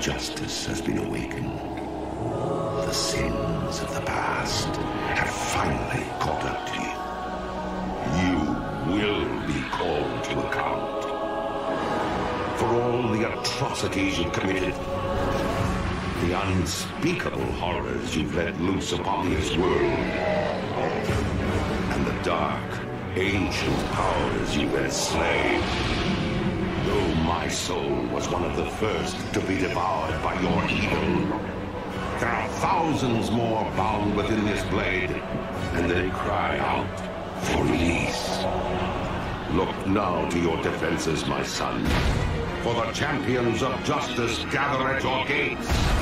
justice has been awakened. The sins of the past have finally caught up to you. You will be called to account for all the atrocities you've committed, the unspeakable horrors you've let loose upon this world, and the dark, ancient powers you've enslaved. Soul was one of the first to be devoured by your evil, there are thousands more bound within this blade, and they cry out for release. Look now to your defenses, my son, for the champions of justice gather at your gates.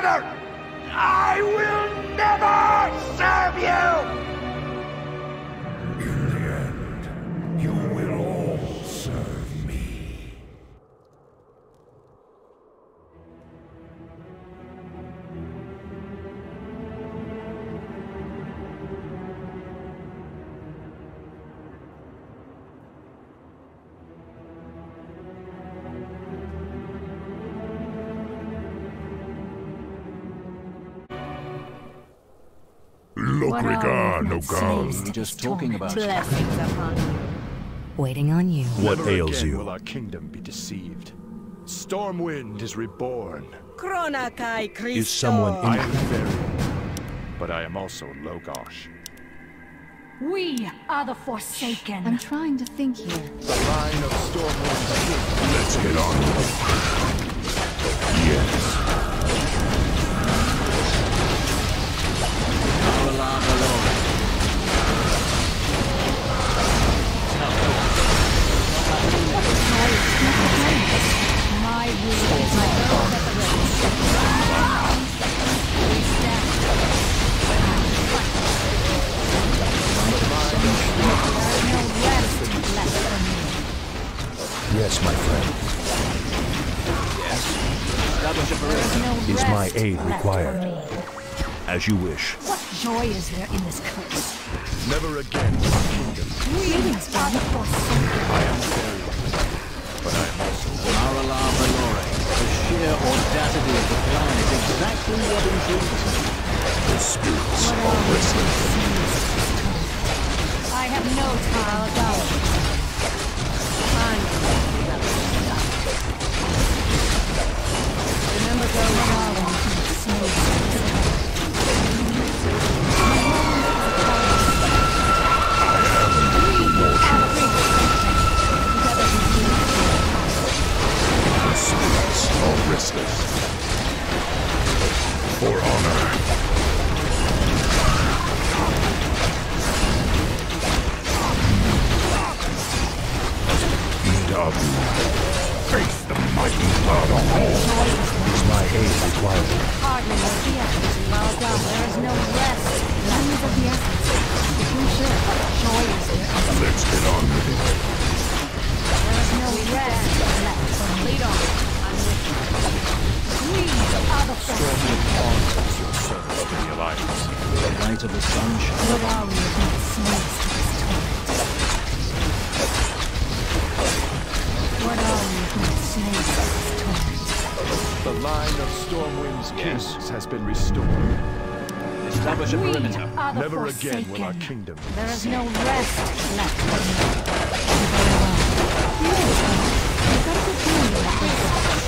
I will never serve you! Lokrika no just talking about. Blessings upon you. Waiting on you. What Never ails again you? will our kingdom be deceived. Stormwind is reborn. Kronakai Christo. Is someone I in am Varian, but I am also Logosh. We are the Forsaken. I'm trying to think here. The line of Stormwind Let's get on. Yes. Yes, my friend. There is my aid required? As you wish. What joy is there in this curse? Never again kingdom. Are Forsaken. I am Varian, sheer audacity of the plan is exactly what intrigues me. The spirits are restless. I have no time about it. I'm Remember those Darwin are restless. For honor. Indabu. Face the might. frightened by the hall. Is my aid required? Hardly worth the effort. Well done. There is no rest. Of the essence. If should, Joy is there. Let's get on with it. There is no rest left. Lead on. I'm. We are the Stormwind honors your service to the Alliance. The light of the sun shines. What are we if not slaves to this torment? What are we if to this torment? The line of Stormwind's Yes. has been restored. Establish a perimeter. Never forsaken. again will our kingdom be There is no rest left for me. Very well. I've got a good feeling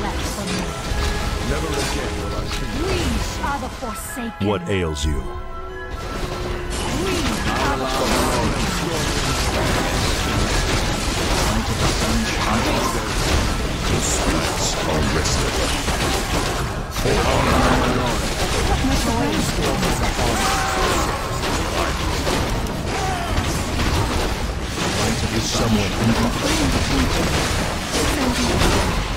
left for me. Never again will our kingdom We are the forsaken. What ails you? We are the forsaken. Spirits are this torment? There is for.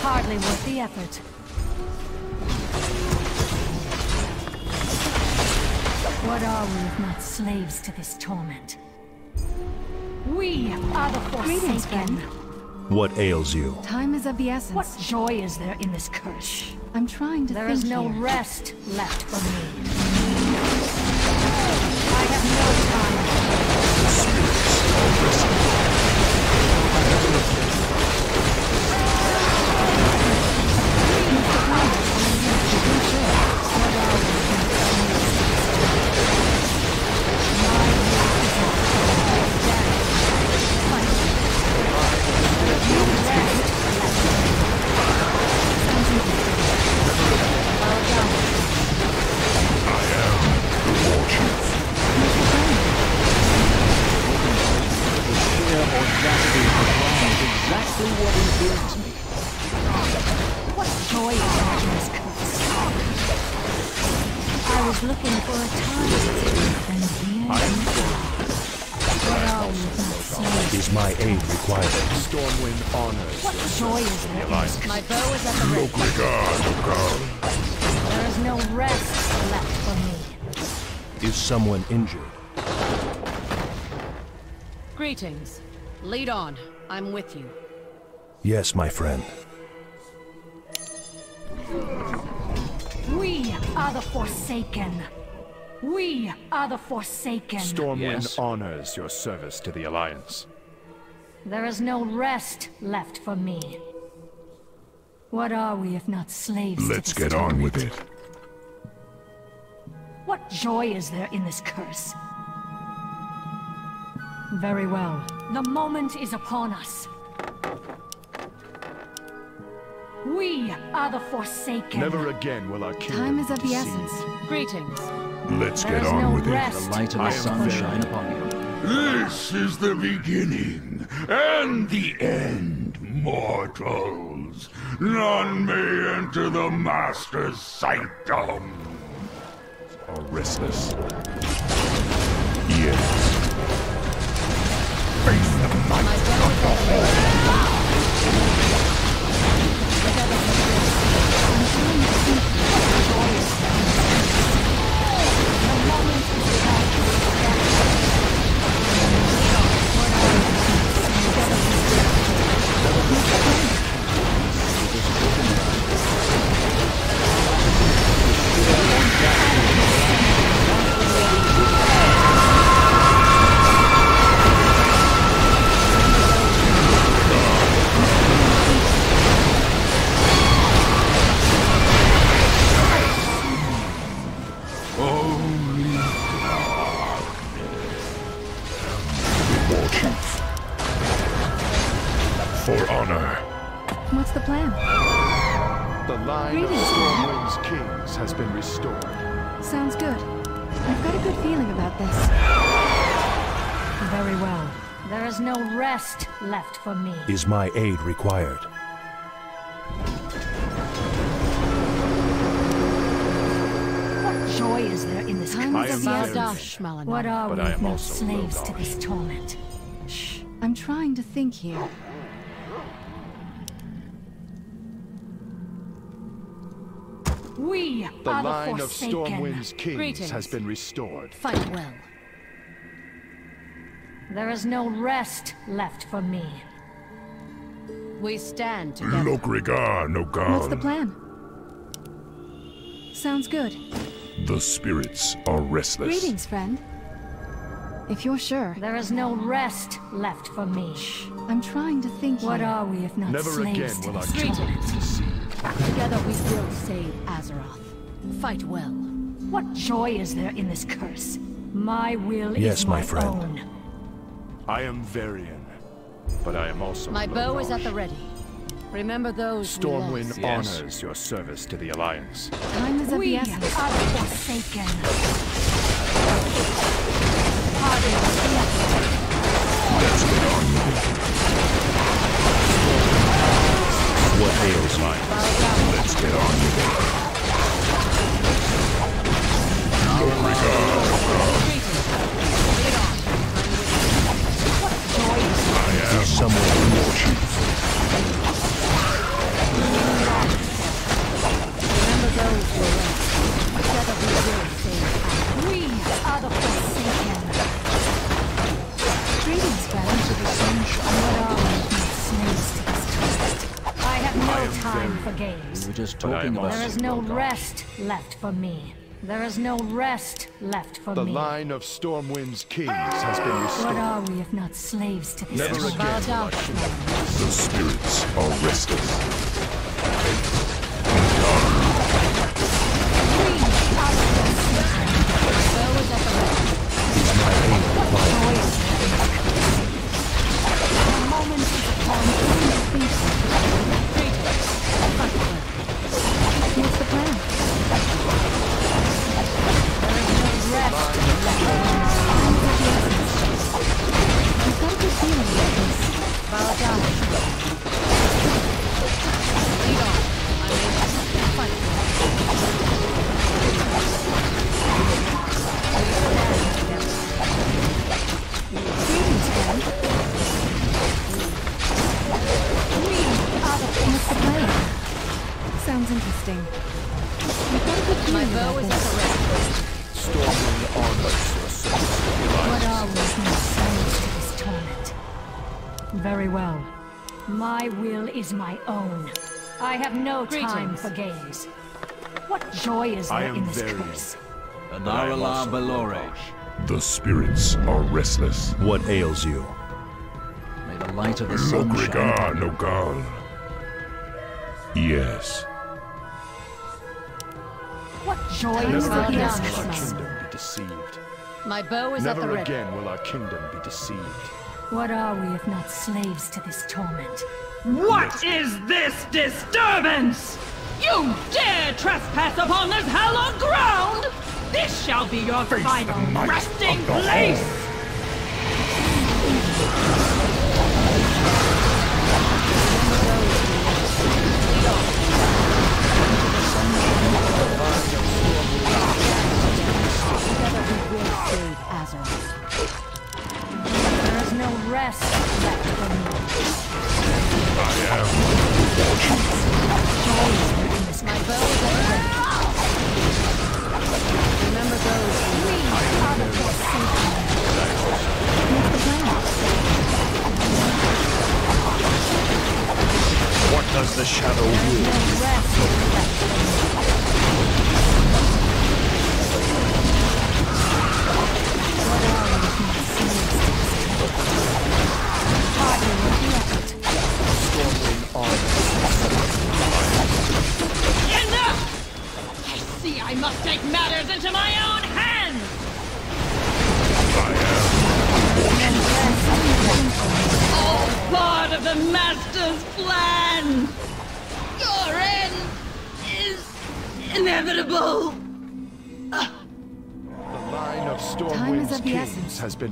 Hardly worth the effort. What are we if not slaves to this torment? We are the Greetings, forsaken. What ails you? Time is of the essence. What joy is there in this curse? I'm trying to There think is no here. rest left for me. I have no left for me. Is someone injured? Greetings. Lead on. I'm with you. Yes, my friend. We are the Forsaken. We are the Forsaken. Stormwind Yes. honors your service to the Alliance. There is no rest left for me. What are we if not slaves Let's this get on with torment? it. What joy is there in this curse? Very well. The moment is upon us. We are the Forsaken. Never again will our kingdom Time is of the essence. Greetings. Let's There get on no with it. rest. The light of I the am sun very- shine upon you. This is the beginning and the end, mortals. None may enter the Master's sanctum. Are restless. Yes. Face the might of the hall. The plan? The line Greetings, of Stormwind's kings has been restored. Sounds good. I've got a good feeling about this. Very well. There is no rest left for me. Is my aid required? What joy is there in this Time I is am of very- the essence. Bardash, What are But we I if am not also slaves to this torment? Shh. I'm trying to think here. We The are line the of Forsaken. Stormwind's kings Greetings. has been restored. Fight well. There is no rest left for me. We stand together. Lokrigar What's the plan? Sounds good. The spirits are restless. Greetings, friend. If you're sure. There is no rest left for me. I'm trying to think What here. are we if not Never again slaves to will our this kingdom torment? Be deceived. Together we will save Azeroth. Fight well. What joy is there in this curse? My will Yes, is my my, friend. own. I am Varian, but I am also My bow is at the ready. Remember those we Stormwind lost. Yes. honors your service to the Alliance. Time is of We the are the essence. Forsaken. What ails me? Let's get on with it. I am someone more chief. Remember those we we. We are the Forsaken. Greetings, friend. What are we if no time for games. We were just talking about... There is no rest left for me. There is no rest left for The me. The line of Stormwind's kings has been restored. What are we if not slaves to this Never again will our Bardash, kingdom Malanae. The spirits are restless. I have no time for games. What joy is I there am in this very- curse? Anar'alah belore. The spirits are restless. What ails you? May the light of the sun shine Lokrigar upon you. Nogal. Yes. What joy Time is is there of in the this Will our curse? kingdom be deceived? My bow is at the ready. Never again will our kingdom be deceived. What are we if not slaves to this torment? What is this disturbance? You dare trespass upon this hallowed ground? This shall be your final resting of the place! Together we will save Azeroth. No rest left for me. I am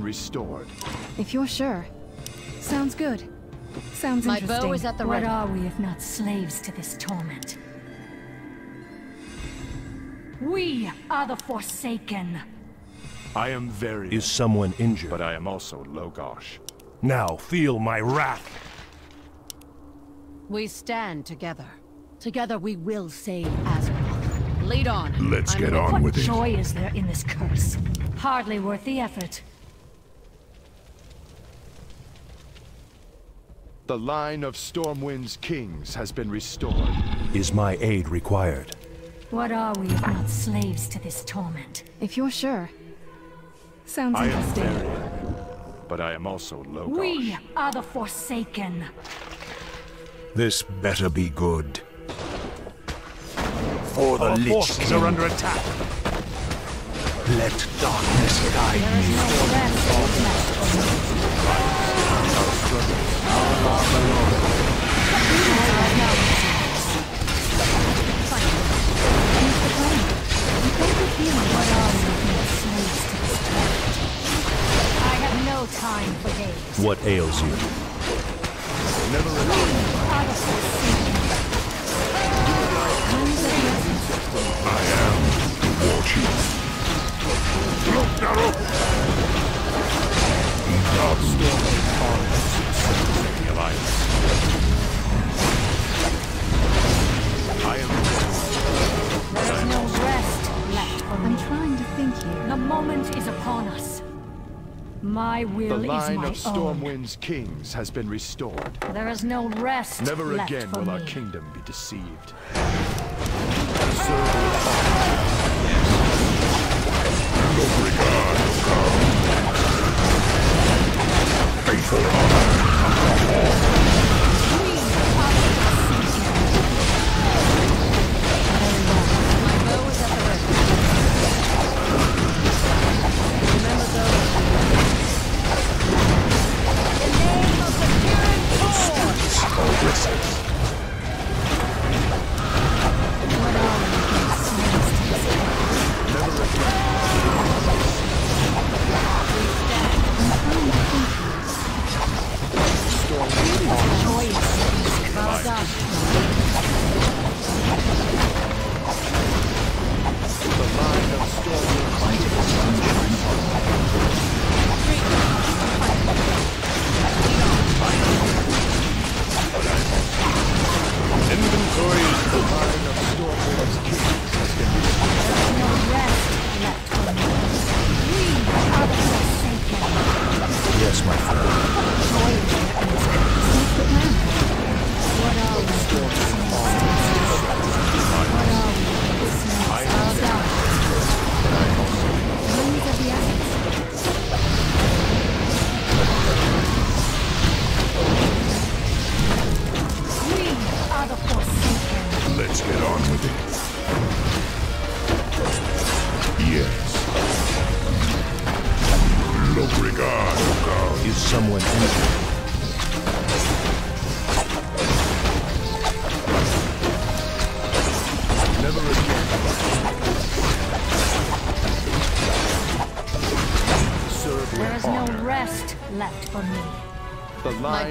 restored. If you're sure. Sounds good. Sounds My interesting. bow is at the What ready. are we if not slaves to this torment? We are the Forsaken. I am very, Is someone injured? but I am also Logosh. Now feel my wrath. We stand together. Together we will save Azeroth. Lead on. Let's I'm get with- on What with it. joy is there in this curse? Hardly worth the effort. The line of Stormwind's kings has been restored. Is my aid required? What are we if not slaves to this torment? If you're sure. Sounds I am interesting. but I am also Logosh. We are the Forsaken. This better be good. For the Our Lich forces King. are under attack. Let darkness guide There is no rest left me. What are we if not slaves to this torment? I have no time for games. What ails you? Never again. Are the Forsaken. I am the war chief. Look, Darrow! The Alliance. I am There is no rest left for I'm trying to think here. The moment is upon us. My the will is line my of own. Stormwind's kings has been restored. There is no rest Never left again for will me. our kingdom be deceived. Faithful honor. My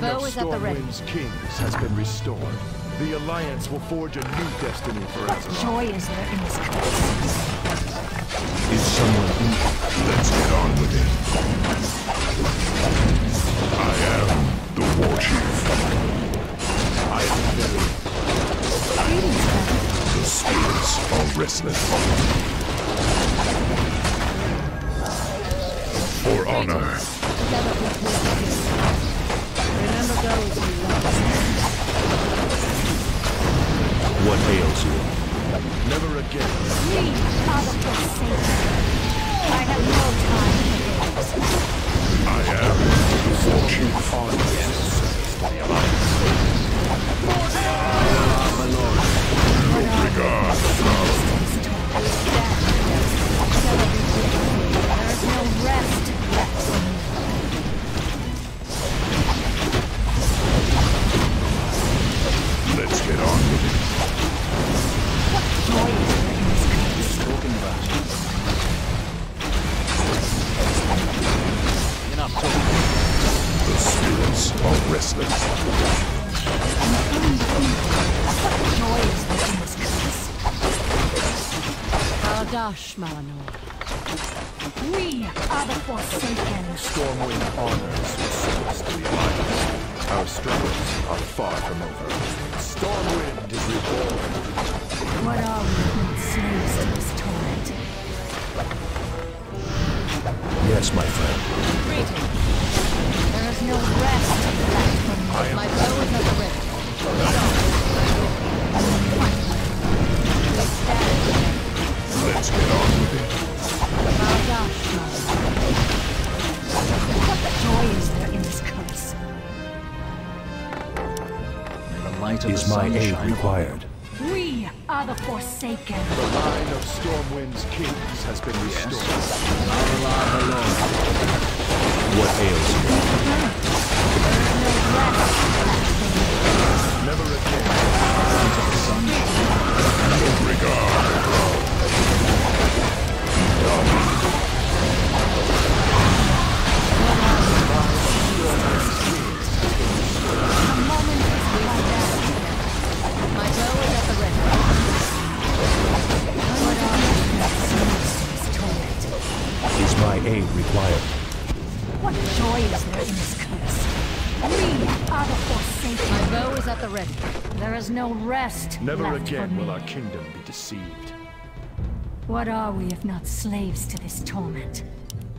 The of is at the ready. Stormwind's kings has been restored. The Alliance will forge a new destiny for Azeroth. Joy is there in this curse. Is someone injured? Let's get on with Stormwind my aid required? We are the Forsaken. The line of Stormwind's kings has been restored. Allah the What ails you? Never again. My aid required? What joy is there in this curse? We are the Forsaken. My bow is at the ready. There is no rest Never left again for me. will our kingdom be deceived. What are we if not slaves to this torment?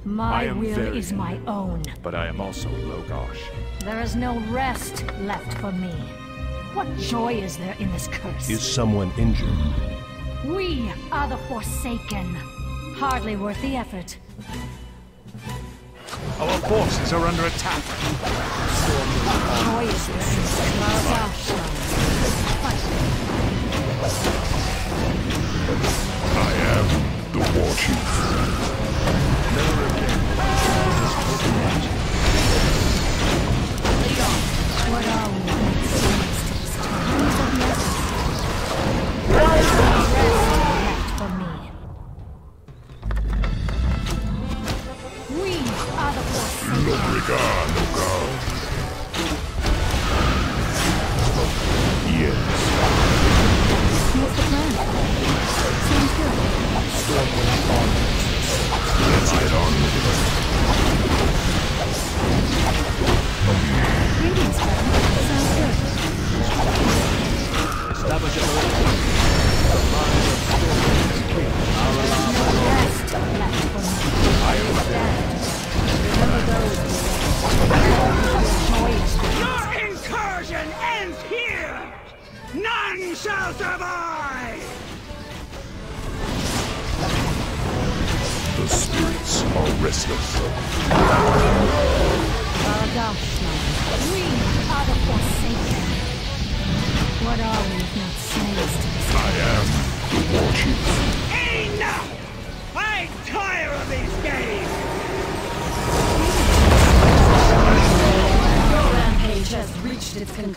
My will very is my own. But I am also Logosh. There is no rest left for me. What joy is there in this curse? Is someone injured? We are the Forsaken. Hardly worth the effort. Our forces are under attack. Joy is there in this curse. I am the war chief. What are we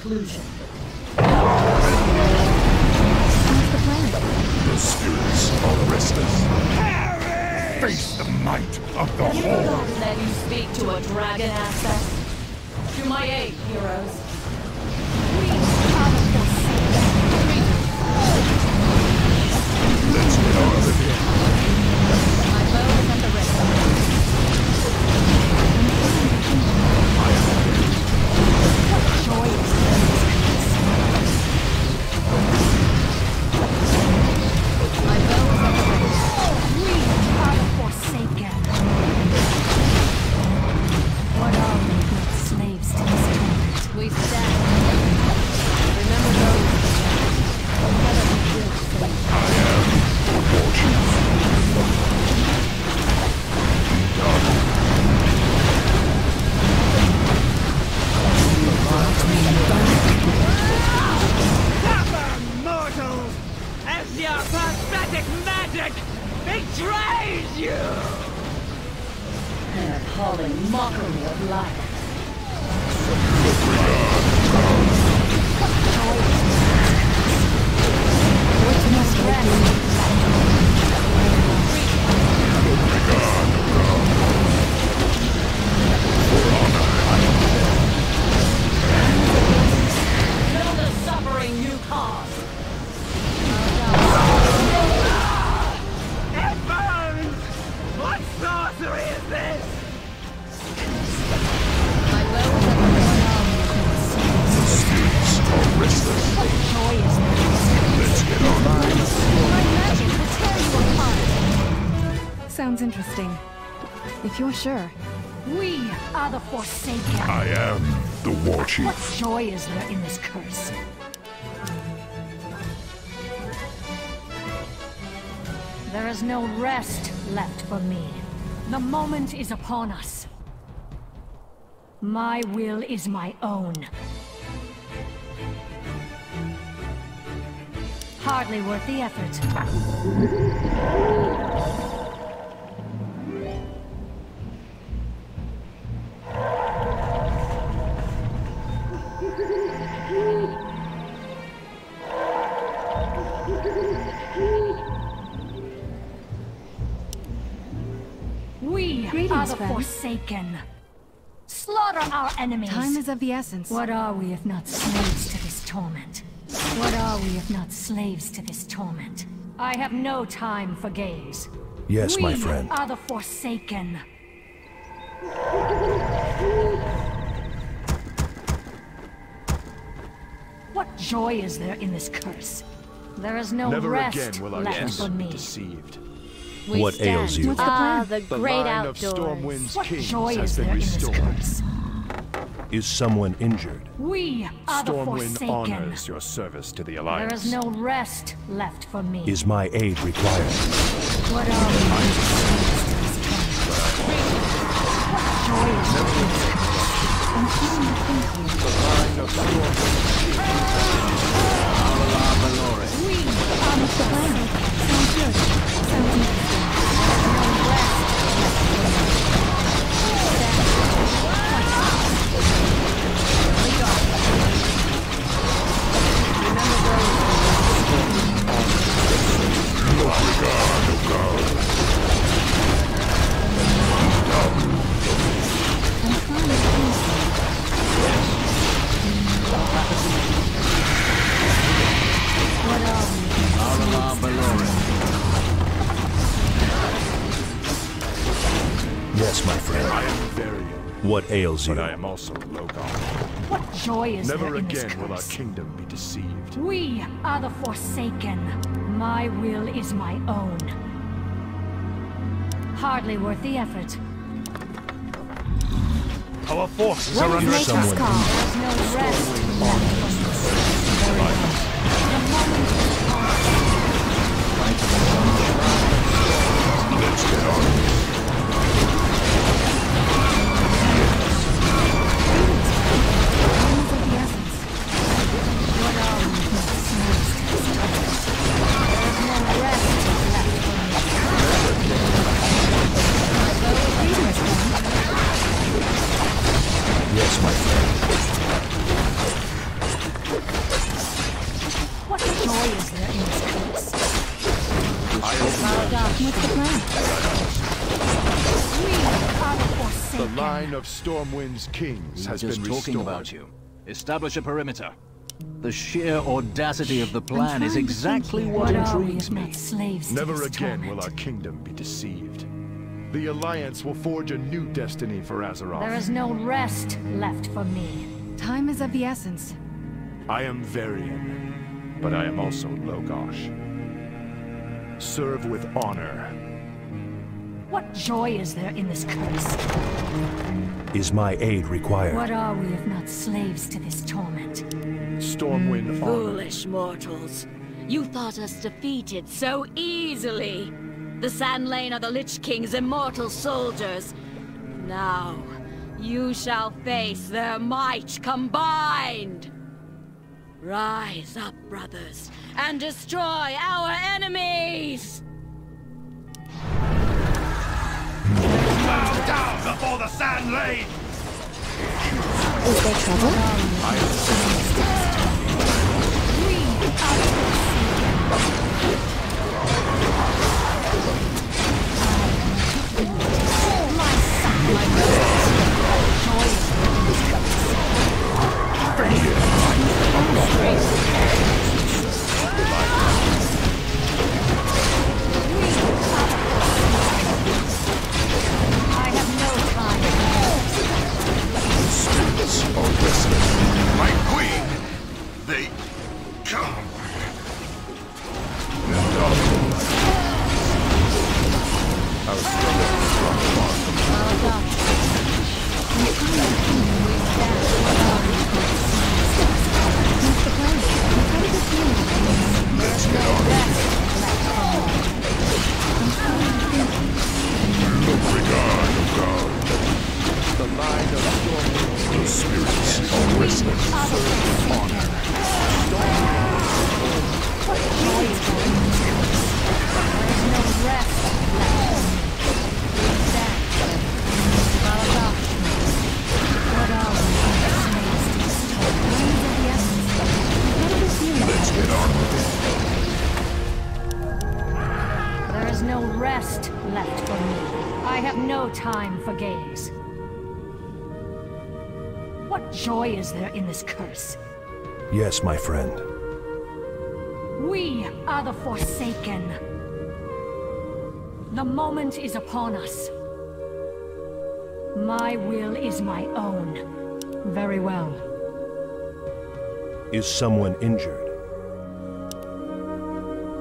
conclusion. The spirits are restless. Harry! Face the might of the Horde. Let you speak to a dragon. To my aid, heroes. Joy is there in this curse? There is no rest left for me. The moment is upon us. My will is my own. Hardly worth the effort. Of the essence. What are we if not slaves to this torment? What are we if not slaves to this torment? I have no time for games. Yes, we my friend. We are the Forsaken. What joy is there in this curse? There is no Never rest again will our left for kingdom be me. deceived. We What stand. ails you? What's the Ah, the The great line of outdoors. Stormwind's What joy has is been there in this curse? Is someone injured? We are the Stormwind Forsaken. honors your service to the Alliance. There is no rest left for me. Is my aid required? What are we? What joy is there in this curse? I'm feeling the Yes, my friend. I am Varian, What ails you? but I am also Logar. What joy is Never there in this again will our kingdom be deceived. We are the Forsaken. My will is my own. Hardly worth the effort. Our forces What nature's someone. call? There's no rest left for me. Very well. The moment is upon us. Let's get on. What joy is there in this curse? What's the plan? We are the The line of Stormwind's kings We were has just been talking about you. Establish a perimeter. The sheer audacity of the plan is trying to think exactly here. what What intrigues me. slaves Never again will our kingdom be deceived. The Alliance will forge a new destiny for Azeroth. There is no rest left for me. Time is of the essence. I am Varian, but I am also Lo'Gosh. Serve with honor. What joy is there in this curse? Is my aid required? What are we if not slaves to this torment? Stormwind honor. Foolish mortals. You thought us defeated so easily. The San'layn are the Lich King's immortal soldiers. Now, you shall face their might combined. Rise up, brothers, and destroy our enemies! Bow down before the San'layn! Is there trouble? Are the Forsaken. The moment is upon us. My will is my own. Very well. Is someone injured?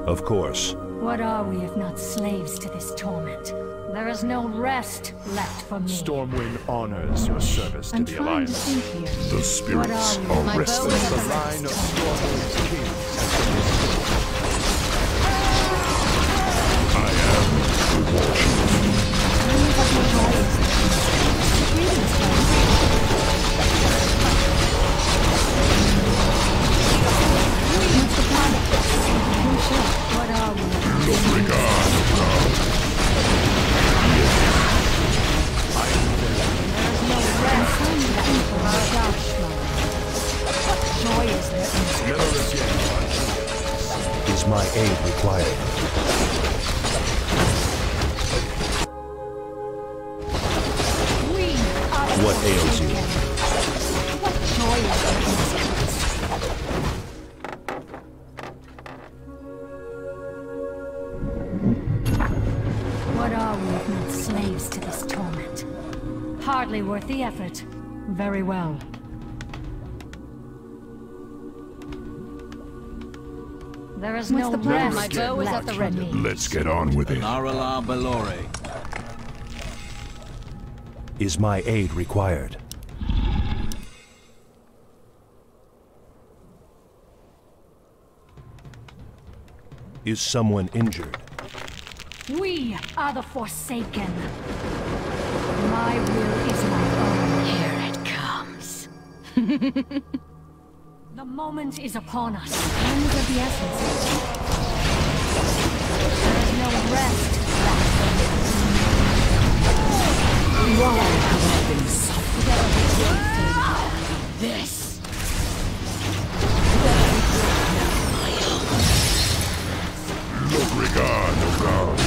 Of course. What are we if not slaves to this torment? There is no rest left for me. Stormwind honors your service to I'm the trying to Alliance. think here. The What spirits are we? are My bow restless. The line of. Stormwind's kings my aid required? What ails you? The effort. Very well. There is What's no the plan? My bow is at the ready. for me. Let's get on with it. Narala Balore. Is my aid required? Is someone injured? We are the Forsaken. My will is my own. Here it comes. The moment is upon us. Time is of the essence. There is no rest left for me. Why have I been suffered? This. Look regard of God.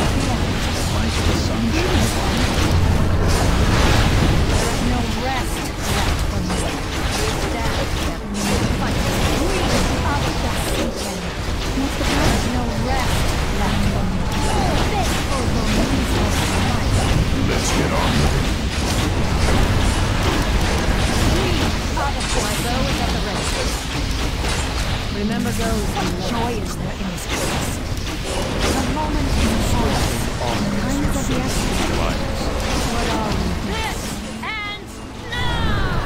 Let's get on with it. are the My bow is at the ready. Remember those what joy is there in this place? The moment is upon us. Time is of the essence. What are we? This ends now!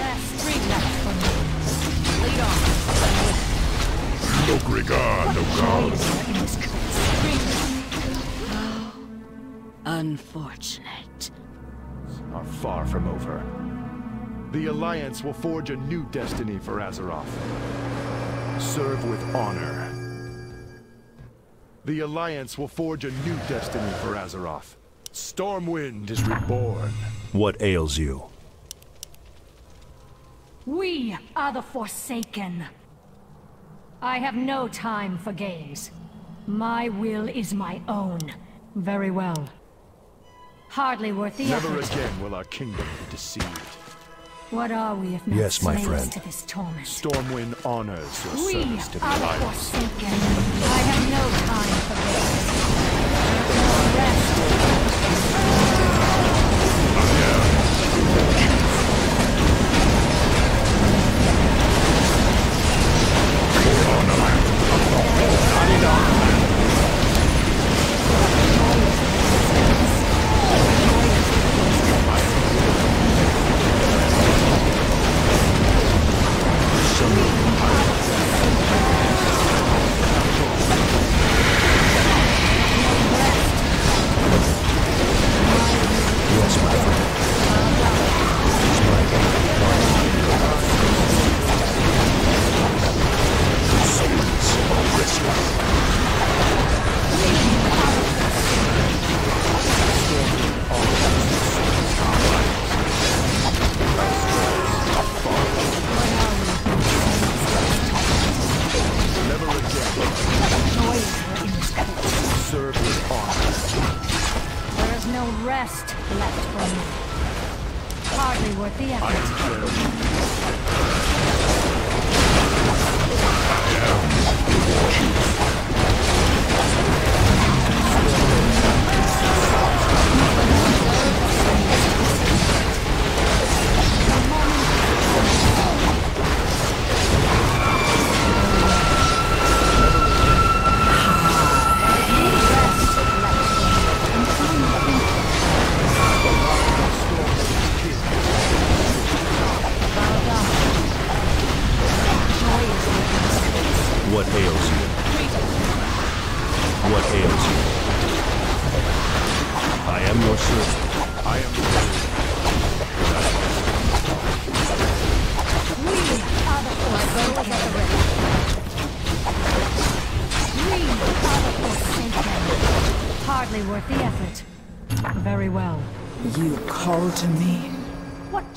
Rest left for me. Lead on. Look regard of Joy Unfortunate. are far from over. The Alliance will forge a new destiny for Azeroth. Serve with honor. The Alliance will forge a new destiny for Azeroth. Stormwind is reborn. What ails you? We are the Forsaken. I have no time for games. My will is my own. Very well. Hardly worth the Never effort. again will our kingdom be deceived. What are we if not Yes, my slaves friend. to this torment? Stormwind honors your We service to the are Alliance. Forsaken. I have no time for games. There is no rest.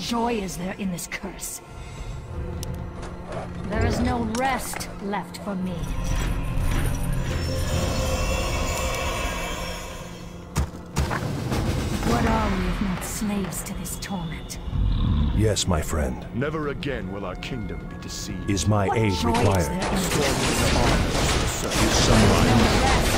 Joy is there in this curse? There is no rest left for me. What are we if not slaves to this torment? Yes, my friend. Never again will our kingdom be deceived. Is my What aid joy is required? there in this? Is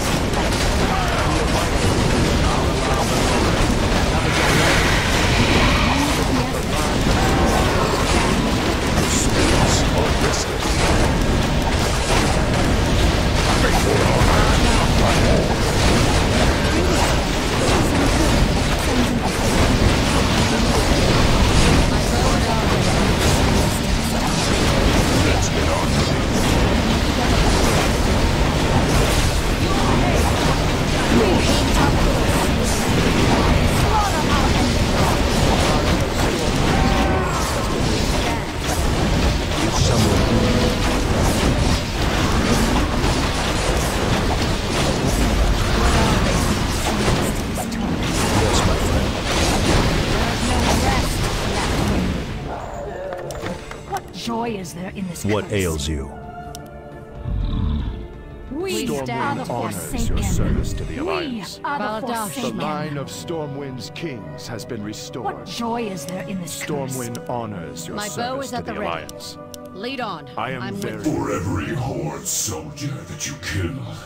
joy is there in this What curse? ails you? We Stormwind are the honors your service to the We Alliance. are the The line of Stormwind's kings has been restored. What joy is there in this curse? Stormwind honors your My bow service is to at the the ready. Alliance. Lead on. I am I'm very with you. For every Horde soldier that you killed,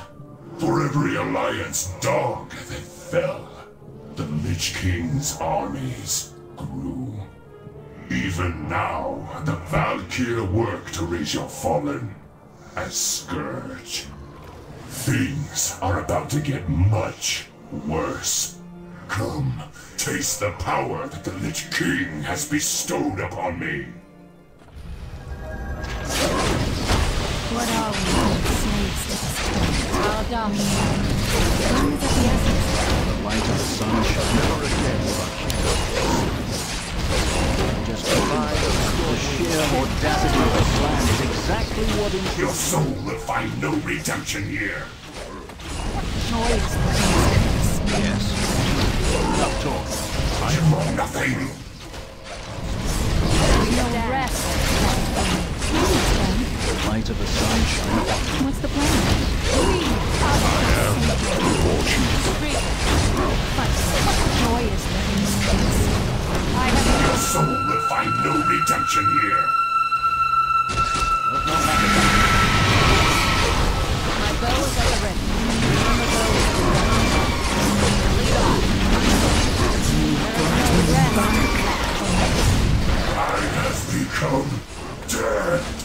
for every Alliance dog that fell, the Lich King's armies grew. Even now, the Valkyr work to raise your fallen as Scourge. Things are about to get much worse. Come, taste the power that the Lich King has bestowed upon me. What are we but slaves to this torment? Our adoption. Time is of the essence. The light of the sun shall never again the sheer audacity of the plan is exactly what in Your soul will find no redemption here. Joy is there in this curse. Yes. Enough talk. You are nothing. No rest left for me. The light of the sun shall What's the plan? We are the Forsaken. But what joy is there Your soul will find no redemption here. My bow is at the ready. Remember those who run. Lead on. I have become dead. Your soul will find no redemption here. The ground runs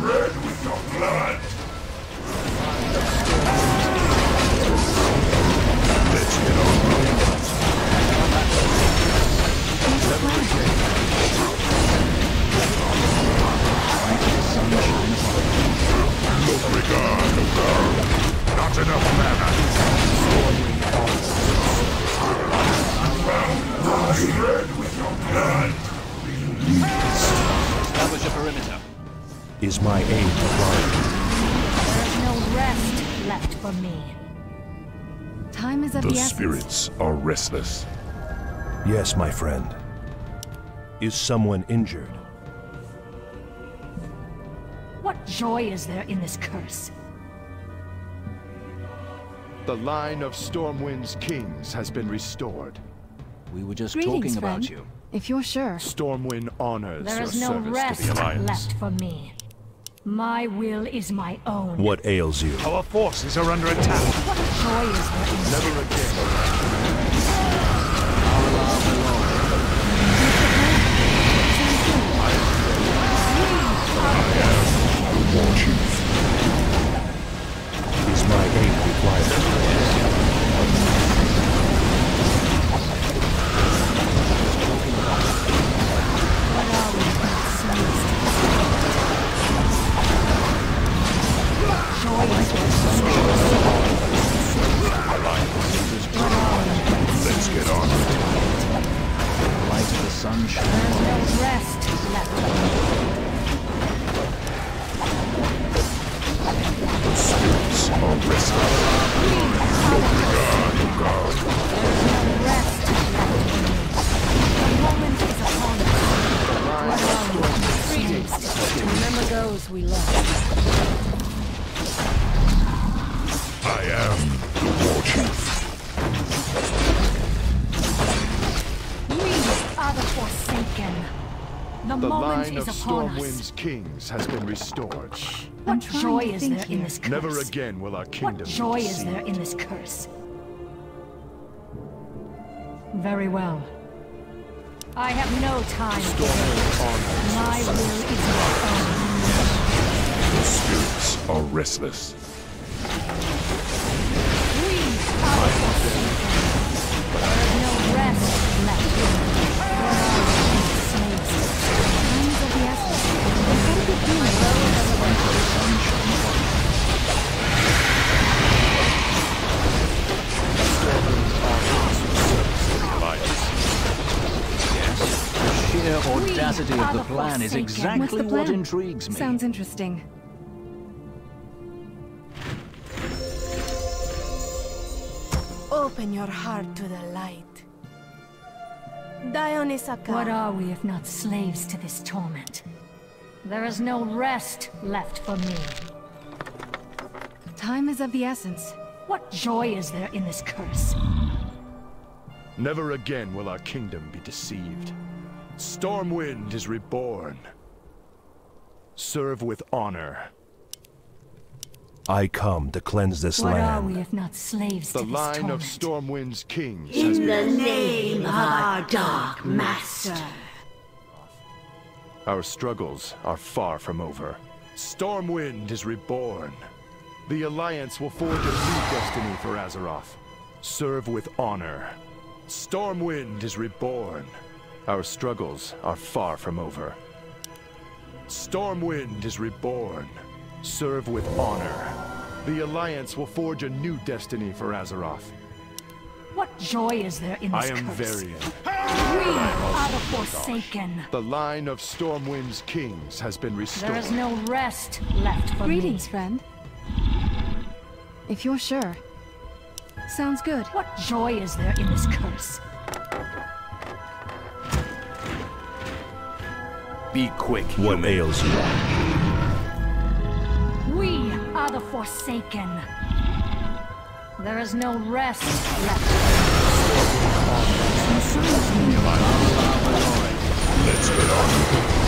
red with your blood. Is my aid required? There is no rest left for me. Time is of The the essence. spirits are restless. Yes, my friend. Is someone injured? What joy is there in this curse? The line of Stormwind's kings has been restored. We were just Greetings, talking about friend. you. If you're sure. Stormwind honors There your no service rest to the Alliance. left for me. My will is my own. What ails you? Our forces are under attack. What joy is there in this Never again. Is kings has been restored. What joy is there in this curse? Never again will our kingdom What be joy is there in this curse? Very well. I have no time to Stormwind My will is my own. The spirits are restless. Audacity are of the the plan is Forsaken. What's exactly the what intrigues me. Sounds interesting. Open your heart to the light. Dionysaka. What are we if not slaves to this torment? There is no rest left for me. Time is of the essence. What joy is there in this curse? Never again will our kingdom be deceived. Stormwind is reborn. Serve with honor. I come to cleanse this What are we if not slaves The to this line torment? of Stormwind's kings In has the been... name of our Dark Master. Our struggles are far from over. Stormwind is reborn. The Alliance will forge a new destiny for Azeroth. Serve with honor. Stormwind is reborn. Our struggles are far from over. Stormwind is reborn. Serve with honor. The Alliance will forge a new destiny for Azeroth. What joy is there in this I am curse? Varian. We are the Forsaken. The line of Stormwind's kings has been restored. There is no rest left for Greetings, me. friend. If you're sure. Sounds good. What joy is there in this curse? Be quick, What ails you? We are the Forsaken. There is no rest left. Let's get on.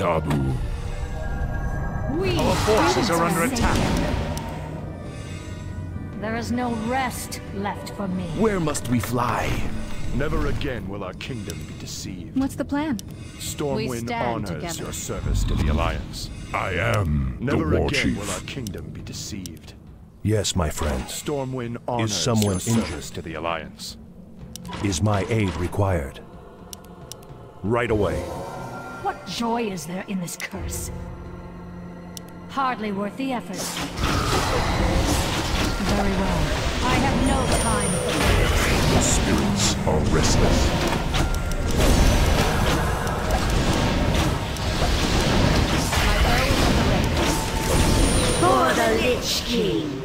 Dabu. We Our forces are under attack. There is no rest left for me. Where must we fly? Never again will our kingdom be deceived. What's the plan? Stormwind honors together. your service to the Alliance. I am Never the war again chief. will our kingdom be deceived. Yes, my friend. Stormwind honors someone your injured? service to the Alliance. Is my aid required? Right away. What joy is there in this curse? Hardly worth the effort. Very well. I have no time for this. The spirits are restless. For the Lich King.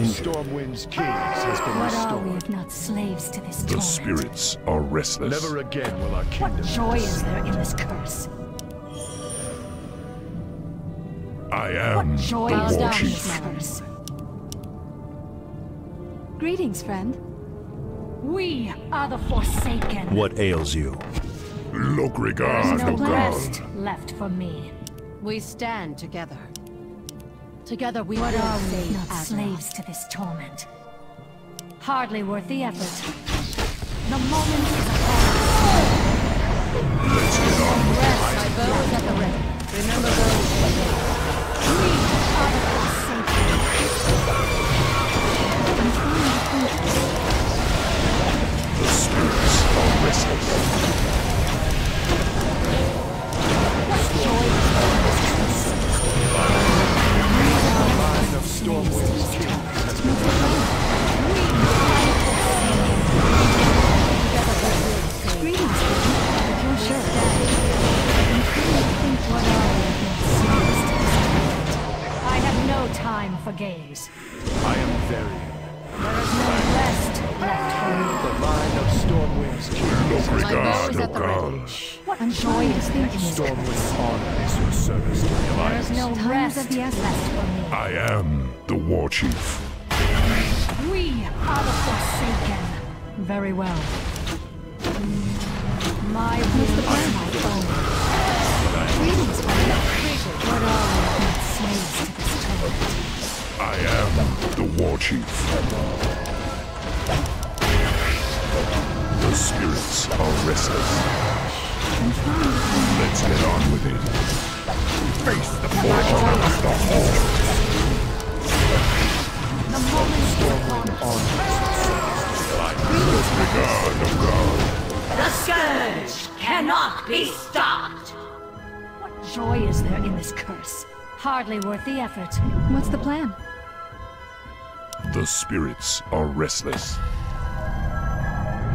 Injured? Stormwind's kings has been What are we restored. if not slaves to this The torment? spirits are restless. Never again will our kingdom What be joy is there in this curse? I am What joy the war chief. Greetings, friend. We are the Forsaken. What ails you? There's Lokrigar no Nogal. rest left for me. We stand together. Together we What are we not Azeroth. slaves to this torment? Hardly worth the effort. The moment is upon us. Let's get on with it. My bow is at the ready. Remember those who We are the Forsaken. The spirits are restless. If not slaves to this torment? I have no time for games. I am very. There is no left for. The line of Stormwind's kings My bow is at the Nogal. ready. What joy is there in this curse? Your service to the Alliance. is no Time rest of the left for me. I am the war chief. We are the Forsaken. Very well. My will is my own. Greetings, friend. What are we if slaves to this torment? I am the war chief. The spirits are restless. Let's get on with it. Face the fortune of the horde. The moment is upon us. Lokrigar Nogal. The scourge cannot be stopped. What joy is there in this curse? Hardly worth the effort. What's the plan? The spirits are restless.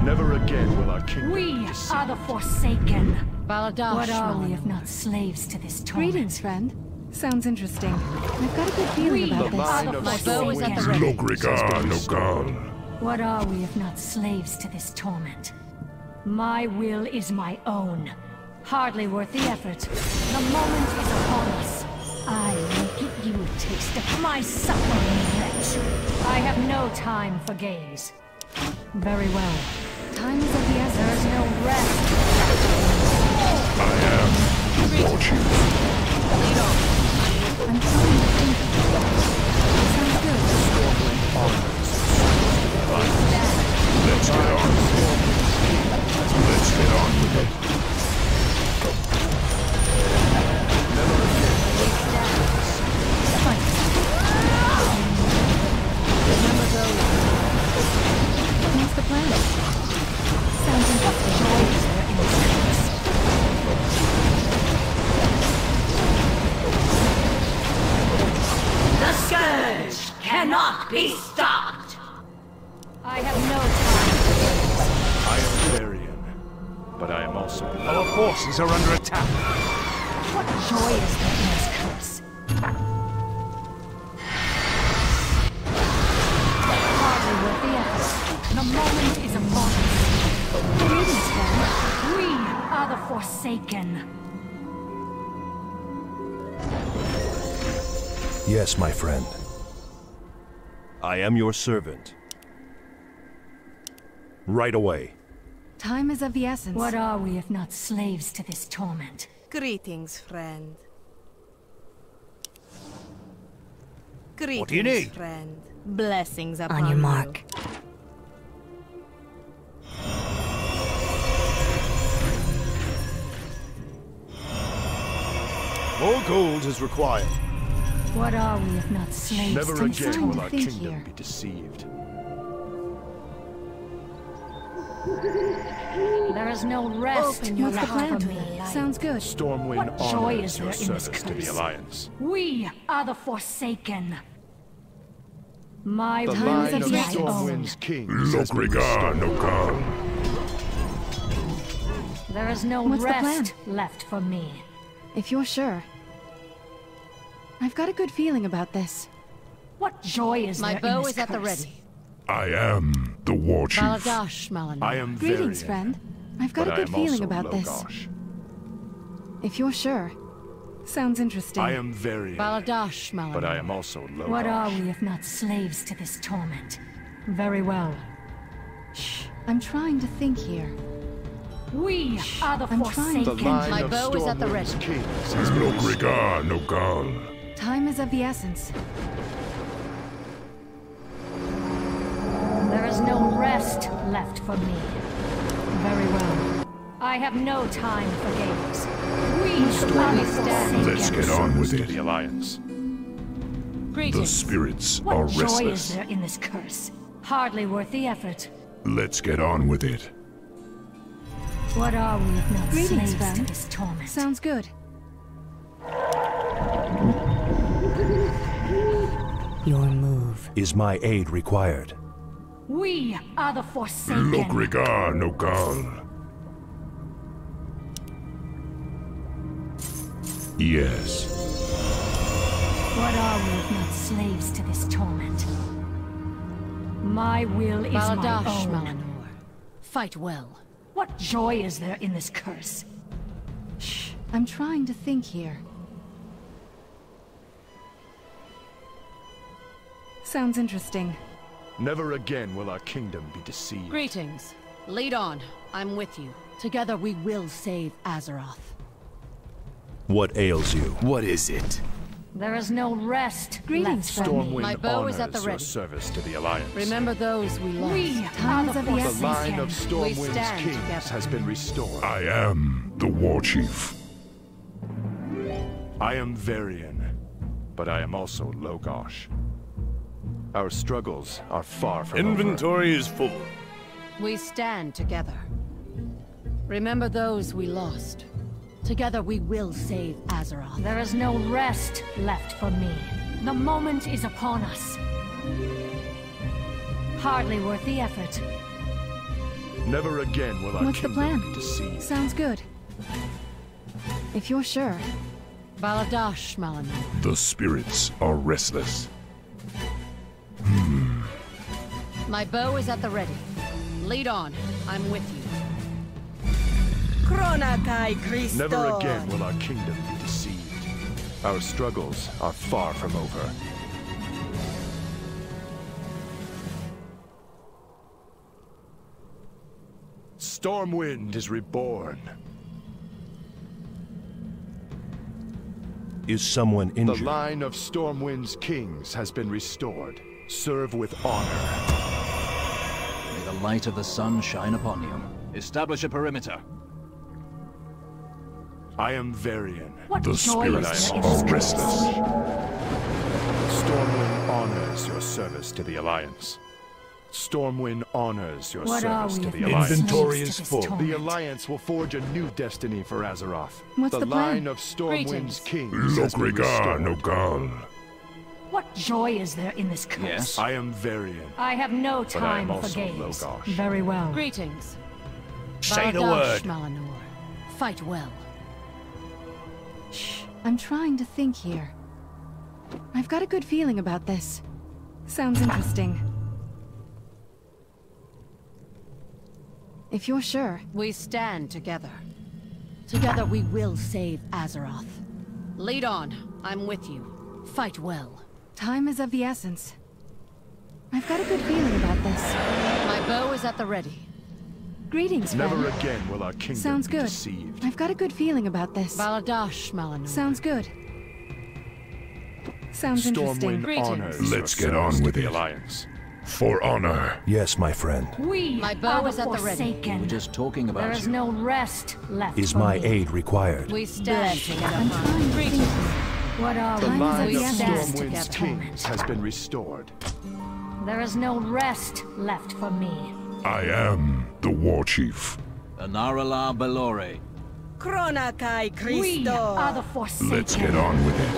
Never again will our kingdom We be deceived. are the Forsaken. Baladash. What are we if not slaves to this torment? Greetings, friend. Sounds interesting. I've got a good feeling We about The this. line are of the My bow is at the Stormwind's ready. kings has Lokrigar been restored. Nogal. What are we if not slaves to this torment? My will is my own. Hardly worth the effort. The moment is upon us. I will give you a taste of my suffering, wretch. I have no time for games. Very well. Time is of the There essence. is no rest. I am the war chief. I'm trying to think. Sounds good. Let's get on. Let's get on with it. The plan? Sounds interesting. The Scourge cannot be stopped! I have no time. I am Varian, but I am also... Our forces are under attack. What joy is there in this curse? Moment is upon us. Greetings, friend. We are the Forsaken. Yes, my friend. I am your servant. Right away. Time is of the essence. What are we if not slaves to this torment? Greetings, friend. Greetings, What do you need? friend. Blessings upon you. On your you. Mark. More gold is required. What are we if not slaves Never to again will our kingdom here. be deceived. There is no rest Open your What's the plan? for me. Sounds good. Stormwind What joy is your there in this service to the? Alliance. We are the Forsaken. My The will line is of my Stormwind's own. kings has been Lokrigar restored. There is no What's the rest left for me. If you're sure. I've got a good feeling about this. What joy is My there bow in this is at the ready. I am the war chief. Baladash, Malan. I am Greetings, Varian, friend. I've got but a I good feeling also about this. If you're sure. Sounds interesting. I am very. Baladash, Malan. but I am also low. What are we if not slaves to this torment? Very well. Shh. I'm trying to think here. We are the I'm trying. The line My of bow is at the Stormwind's ready. kings has been restored. Lokrigar Time is of the essence. There is no rest left for me. Very well. I have no time for games. We are the Forsaken. Let's get on with it. the Alliance. The Greetings. spirits What are joy is there in this curse? Hardly worth the effort. Let's get on with it. What are we if not Greetings, slaves to this torment? Sounds good. Your move. Is my aid required? We are the Forsaken. Lokrigar Nogal. Yes. What are we if not slaves to this torment? My will is my own. Malanor. Fight well. What joy is there in this curse? Shh. I'm trying to think here. Sounds interesting. Never again will our kingdom be deceived. Greetings. Lead on. I'm with you. Together we will save Azeroth. What ails you? What is it? There is no rest Greetings, left for me. Stormwind My bow is at the honors your ready. service to the Alliance. Remember those we lost. We Time are is the of the the essence. line of Stormwind's stand kings together. has been restored. I am the war chief. I am Varian, but I am also Lo'Gosh. Our struggles are far from Inventory is full. We stand together. Remember those we lost. Together we will save Azeroth. There is no rest left for me. The moment is upon us. Hardly worth the effort. Never again will our What's the plan? be deceived. Sounds good. If you're sure. Baladash, Malanor. The spirits are restless. My bow is at the ready. Lead on. I'm with you. Kronakai Christo. Never again will our kingdom be deceived. Our struggles are far from over. Stormwind is reborn. Is someone injured? The line of Stormwind's kings has been restored. Serve with honor. May the light of the sun shine upon you. Establish a perimeter. I am Varian. What The joy is spirits there in are restless. Stormwind honors your service to the Alliance. Stormwind honors your What are service we to the Alliance. Inventory is to this full. The? Alliance will forge a new destiny for Azeroth. What's the the plan? line of Stormwind's Greetings. kings has been Lokrigar. Nogal. What joy is there in this curse? Yes? I am Varian. I have no But I am time for games. Lo'Gosh. Very well. Greetings. Say the word. Malinor. Fight well. Shh. I'm trying to think here. I've got a good feeling about this. Sounds interesting. If you're sure. We stand together. Together we will save Azeroth. Lead on. I'm with you. Fight well. Time is of the essence. I've got a good feeling about this. My bow is at the ready. Greetings, friend. Never again will our kingdom Sounds be good. deceived. I've got a good feeling about this. Baladash Malinor. Sounds good. Sounds interesting. Stormwind honors Let's get on service to with the it. Alliance. For honor. Yes, my friend. We My bow the is at the ready. Forsaken. We're just talking about is you. no rest left Is for my me. aid required? We stand I'm together. trying to Greetings. think. What are The we? line We of stand Stormwind's together. kings has been restored. There is no rest left for me. I am the war chief. Anar'alah belore. Kronakai We are the Forsaken. Let's get on with it.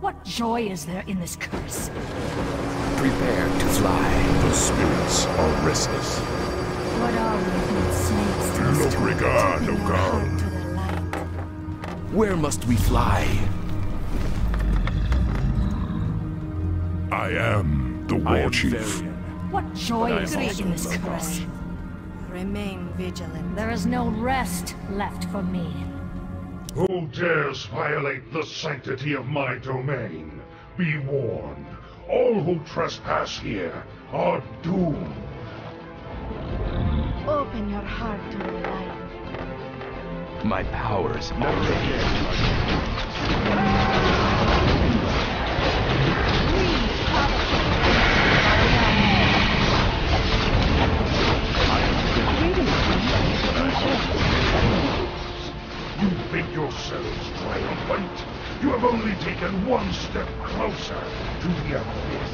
What joy is there in this curse? Prepare to fly. The spirits are restless. What are we if not slaves to this torment? Lokrigar Taking our Nogal. heart to the light. Where must we fly? I am the war chief. What joy is am in this Lo'Gosh. curse? Remain vigilant. There is no rest left for me. Who dares violate the sanctity of my domain? Be warned. All who trespass here are doomed. Open your heart to the light. My powers are already. Think yourselves triumphant? You have only taken one step closer to the abyss.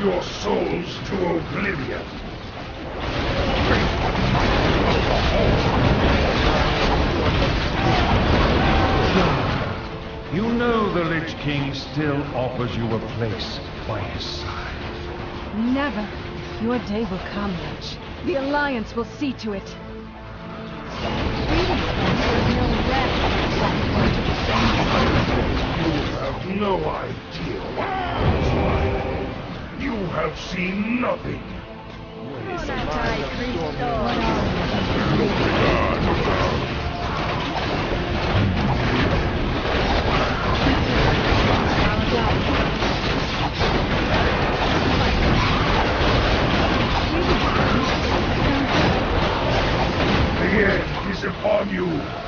Your souls to oblivion. You know the Lich King still offers you a place by his side. Never. Your day will come, Lich. The Alliance will see to it. Greetings, friend. There is no rest You have no idea what it's like. You have seen nothing. Lokrigar Nogal. The end is upon you.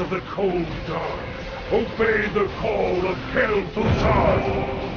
Of the cold dark, obey the call of Kel'Thuzad. What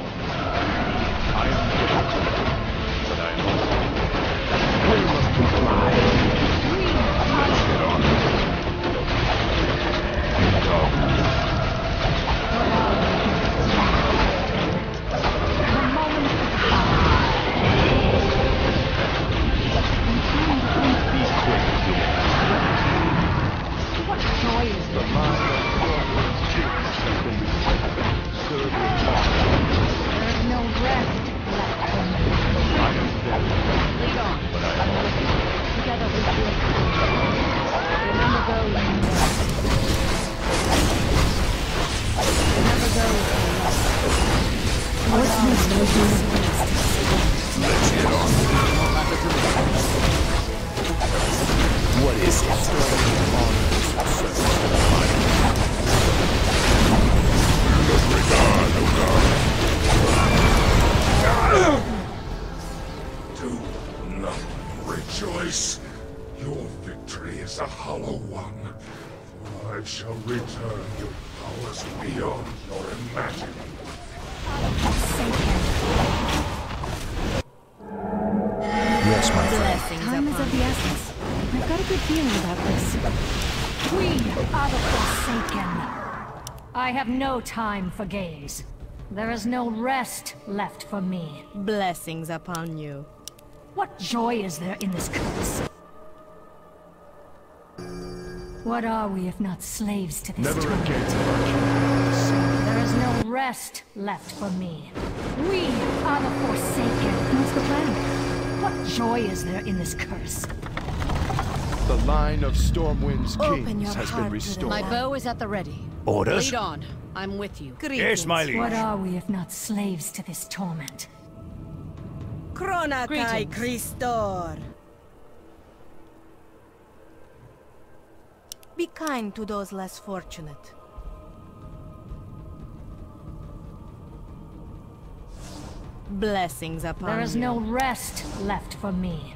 time for gaze. There is no rest left for me. Blessings upon you. What joy is there in this curse? What are we if not slaves to this Never torment? again have our kingdom There is no rest left for me. We are the Forsaken. What's the plan? What joy is there in this curse? The line of Stormwind's Open kings your has heart been restored. My bow is at the ready. Orders? Lead on. I'm with you. Yes, my liege. What are we if not slaves to this torment? Krona Greetings. Christor. Be kind to those less fortunate. Blessings upon There is you. no rest left for me.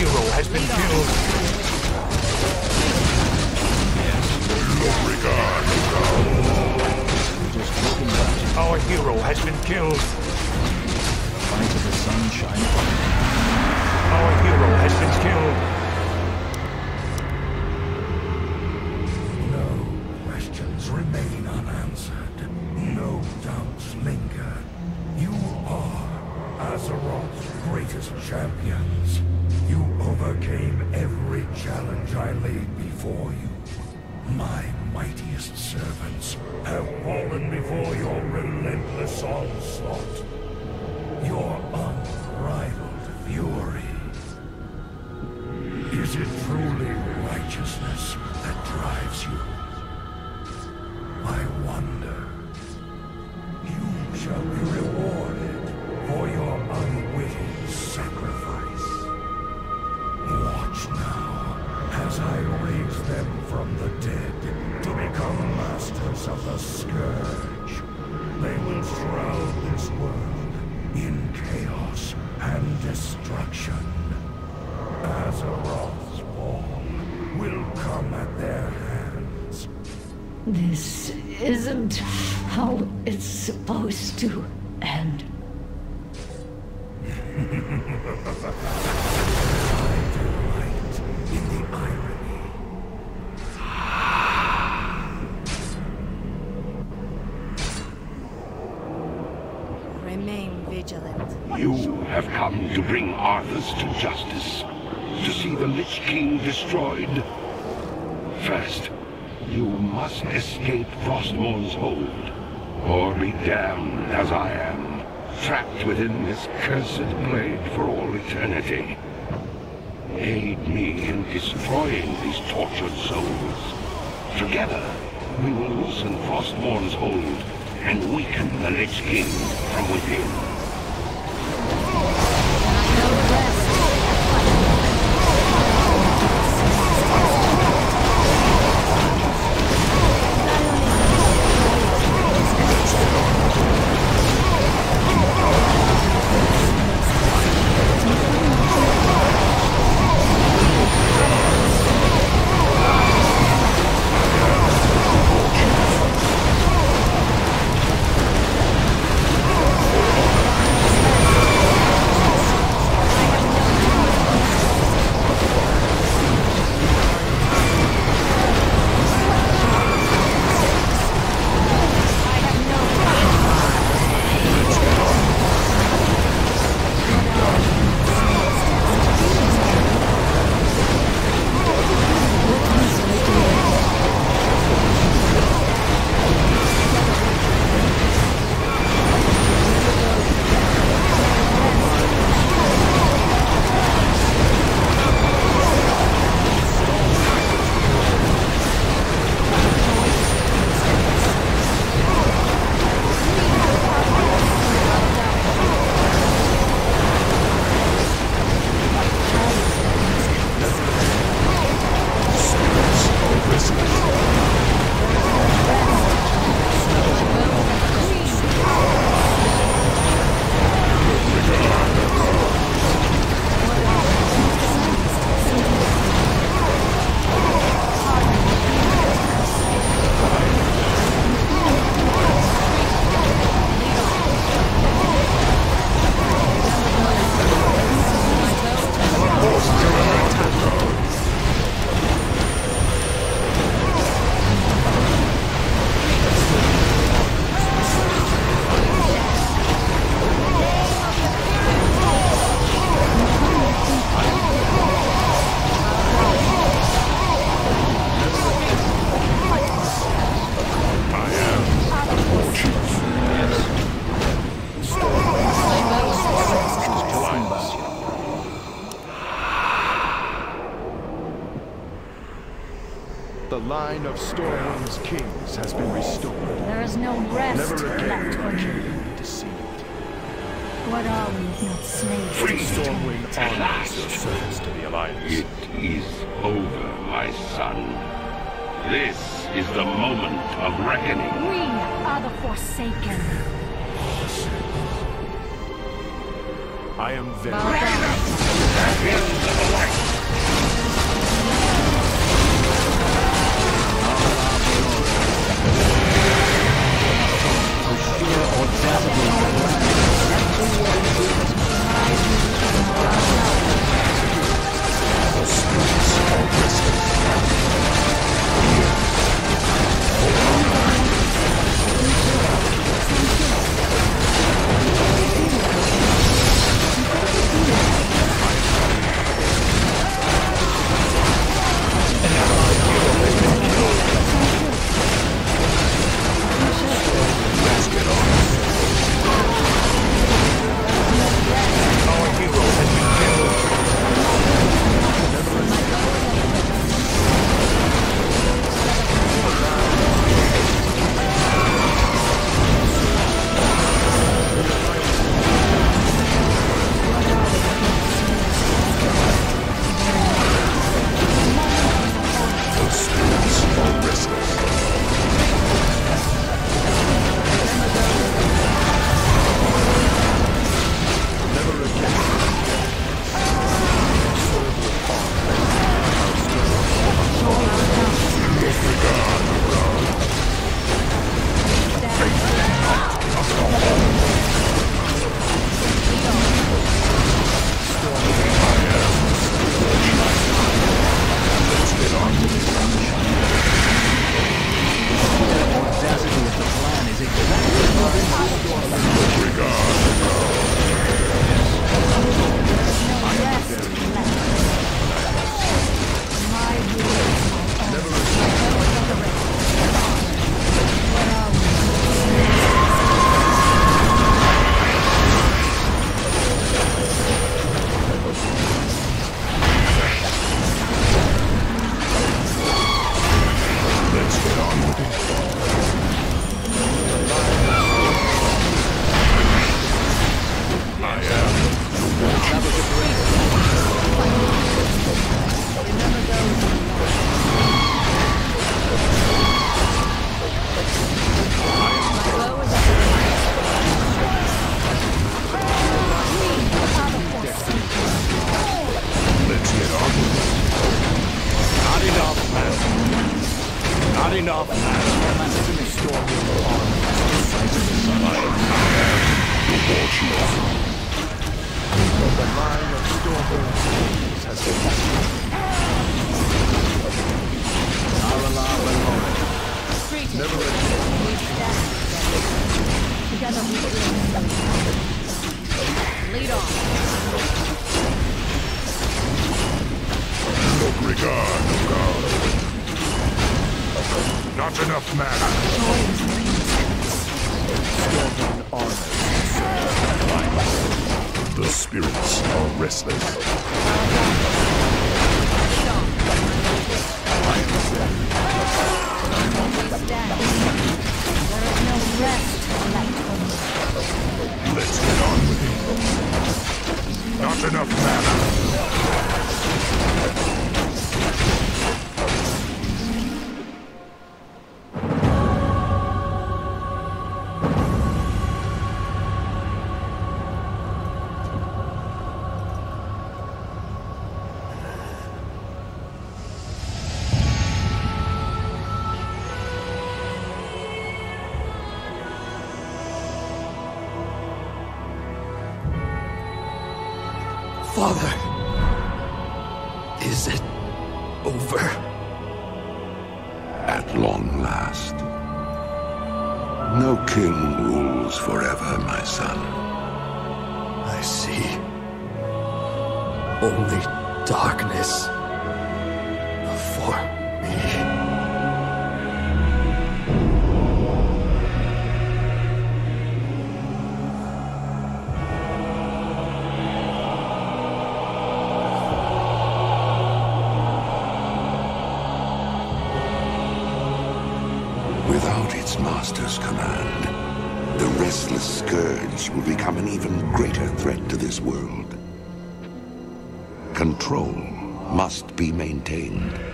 Hero has been killed. Our hero has been killed. Fight of the sunshine. Our hero has been killed. No questions remain unanswered. No doubts linger. You are Azeroth's greatest champions. You overcame every challenge I laid before you. My mightiest servants have fallen before your relentless onslaught. Your to end. in the irony. Remain vigilant. You have come to bring Arthas to justice, to see the Lich King destroyed. First, you must escape Frostmourne's hold, or be damned as I am, trapped within this cursed blade for all eternity. Aid me in destroying these tortured souls. Together, we will loosen Frostmourne's hold and weaken the Lich King from within. Without its master's command, the restless Scourge will become an even greater threat to this world. Control must be maintained.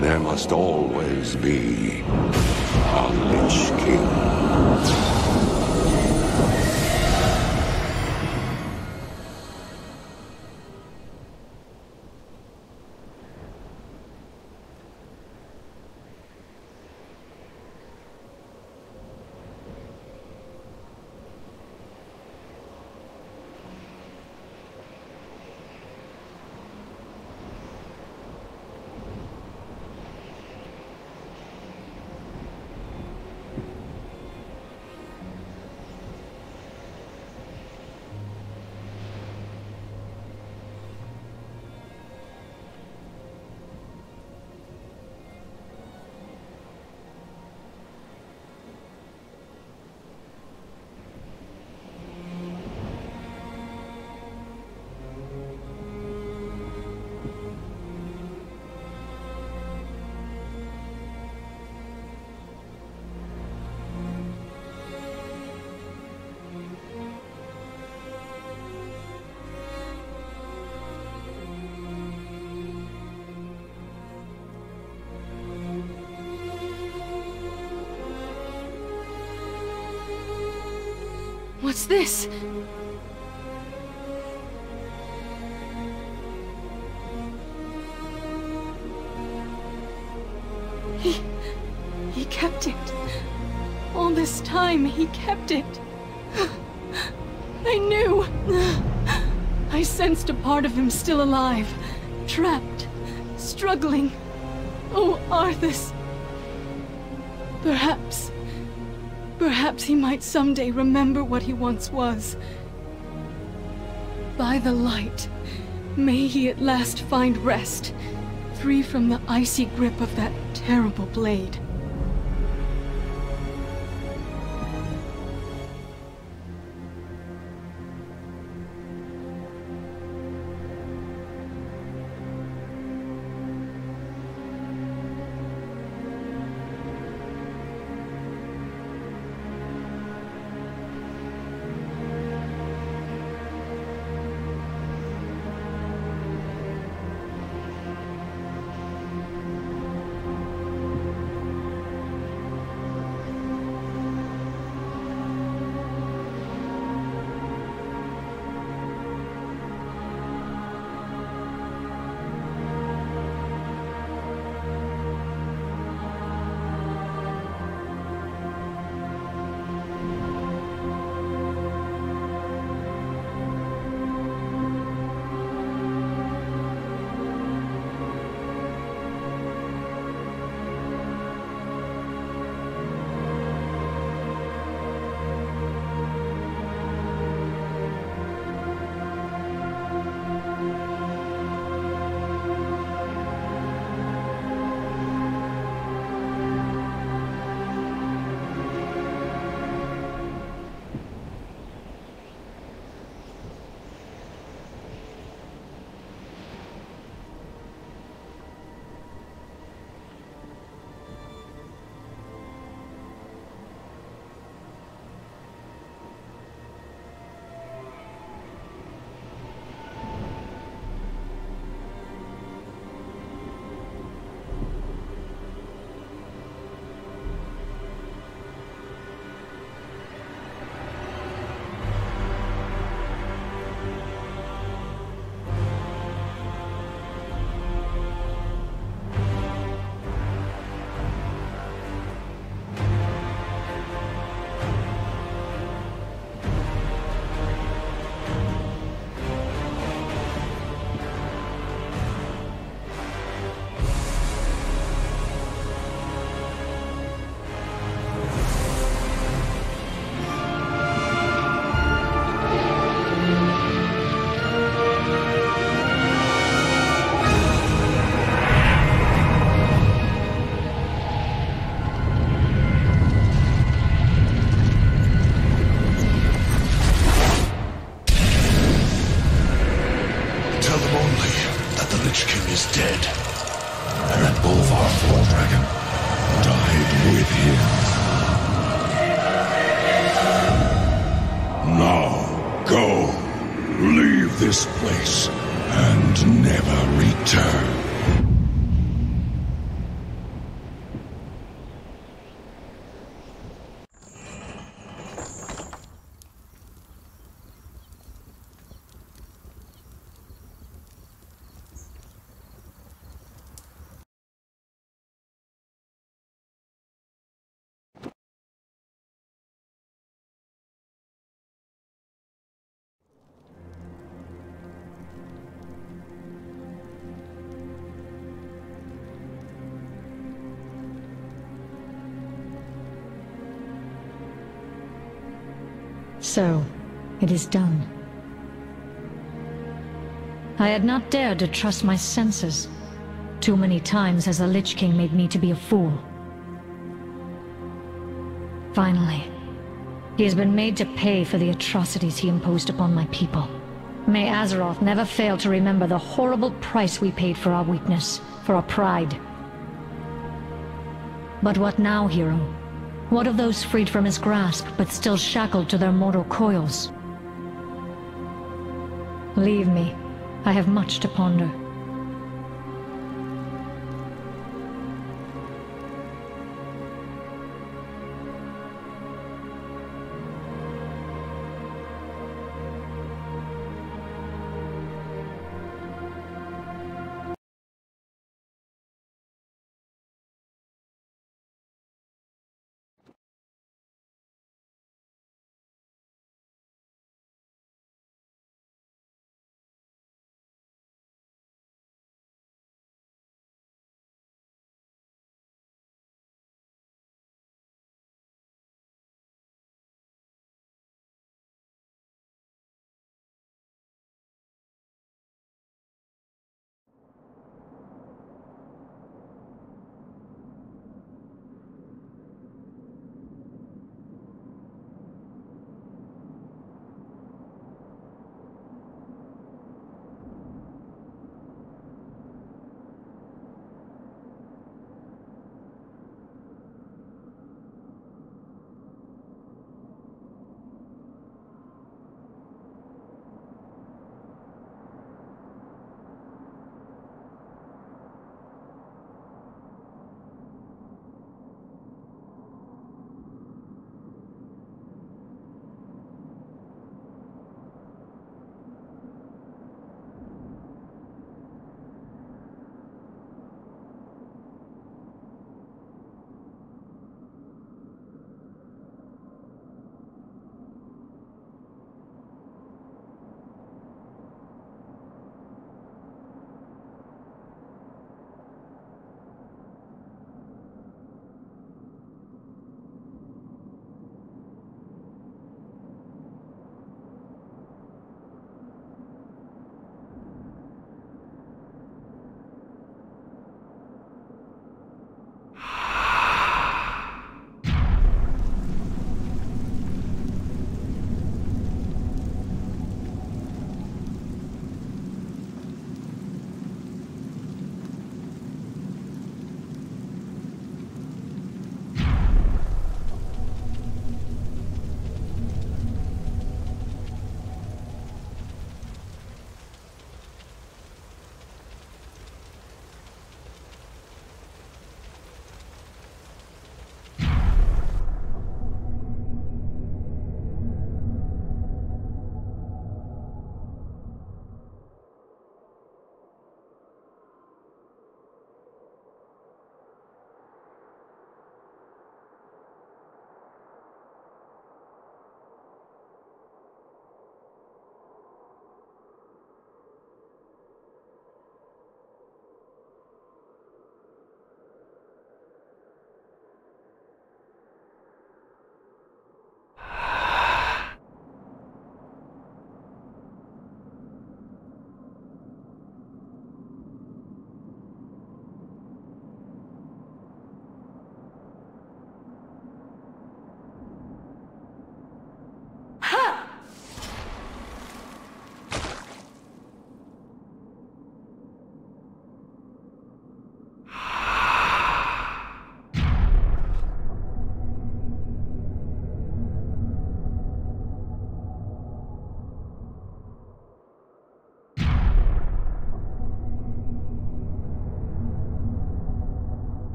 There must always be a Lich King. What's this? He... he kept it. All this time, he kept it. I knew. I sensed a part of him still alive. Trapped. Struggling. Oh, Arthas. Perhaps... Perhaps he might someday remember what he once was. By the light, may he at last find rest, free from the icy grip of that terrible blade. So, it is done. I had not dared to trust my senses. Too many times has the Lich King made me to be a fool. Finally, he has been made to pay for the atrocities he imposed upon my people. May Azeroth never fail to remember the horrible price we paid for our weakness, for our pride. But what now, hero? What of those freed from his grasp, but still shackled to their mortal coils? Leave me. I have much to ponder.